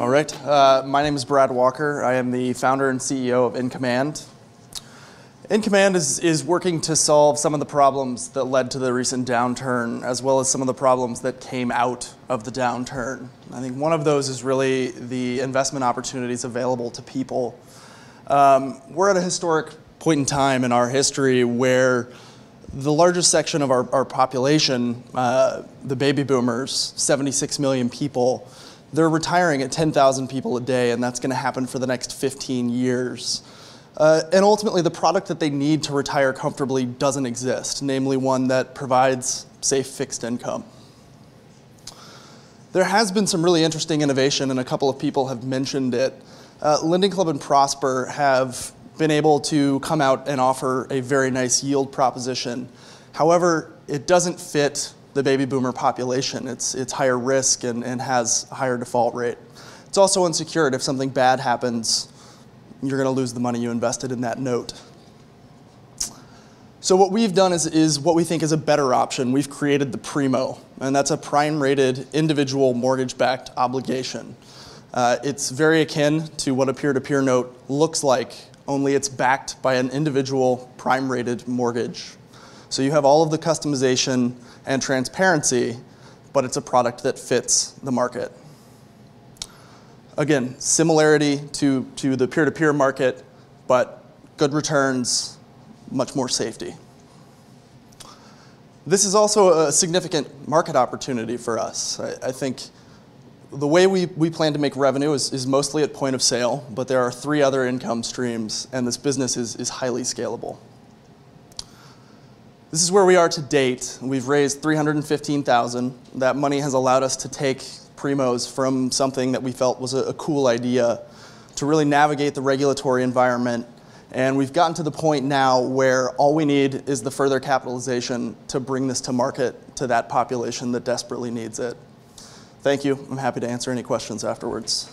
All right. Uh, my name is Brad Walker. I am the founder and CEO of Income&. Income& is, is working to solve some of the problems that led to the recent downturn, as well as some of the problems that came out of the downturn. I think one of those is really the investment opportunities available to people. Um, we're at a historic point in time in our history where the largest section of our, our population, uh, the baby boomers, 76 million people, they're retiring at 10,000 people a day, and that's going to happen for the next 15 years. Uh, and ultimately, the product that they need to retire comfortably doesn't exist, namely one that provides safe fixed income. There has been some really interesting innovation, and a couple of people have mentioned it. Uh, Lending Club and Prosper have been able to come out and offer a very nice yield proposition. However, it doesn't fit the baby boomer population. It's, it's higher risk and, and has a higher default rate. It's also unsecured. If something bad happens, you're going to lose the money you invested in that note. So what we've done is, is what we think is a better option. We've created the Primo, and that's a prime-rated individual mortgage-backed obligation. Uh, it's very akin to what a peer-to-peer -peer note looks like, only it's backed by an individual prime-rated mortgage. So you have all of the customization and transparency, but it's a product that fits the market. Again, similarity to, to the peer-to-peer -peer market, but good returns, much more safety. This is also a significant market opportunity for us. I, I think the way we, we plan to make revenue is, is mostly at point of sale, but there are three other income streams, and this business is, is highly scalable. This is where we are to date. We've raised 315,000. That money has allowed us to take Primos from something that we felt was a, a cool idea to really navigate the regulatory environment. And we've gotten to the point now where all we need is the further capitalization to bring this to market to that population that desperately needs it. Thank you. I'm happy to answer any questions afterwards.